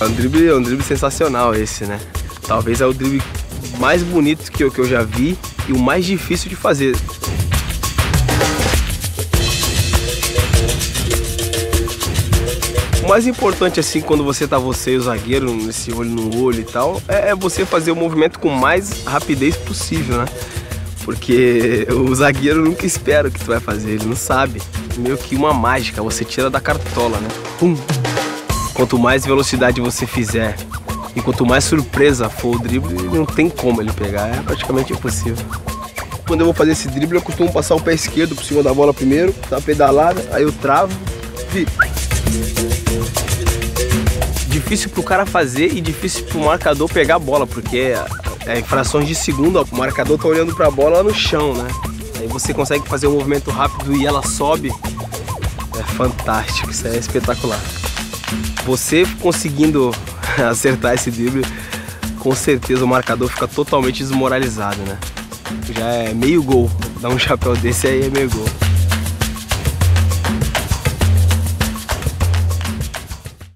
É um drible, é um drible sensacional esse, né? Talvez é o drible mais bonito que eu, que eu já vi e o mais difícil de fazer. O mais importante assim quando você tá você e o zagueiro nesse olho no olho e tal, é, é você fazer o movimento com mais rapidez possível, né? Porque o zagueiro nunca espera o que tu vai fazer, ele não sabe. Meio que uma mágica, você tira da cartola, né? Pum! Quanto mais velocidade você fizer e quanto mais surpresa for o drible, não tem como ele pegar, é praticamente impossível. Quando eu vou fazer esse drible, eu costumo passar o pé esquerdo por cima da bola primeiro, dar pedalada, aí eu travo e difícil pro cara fazer e difícil pro marcador pegar a bola, porque é, é frações de segundo, o marcador tá olhando pra bola no chão, né? Aí você consegue fazer um movimento rápido e ela sobe. É fantástico, isso é espetacular. Você conseguindo acertar esse drible, com certeza o marcador fica totalmente desmoralizado, né? Já é meio gol. Dar um chapéu desse aí é meio gol.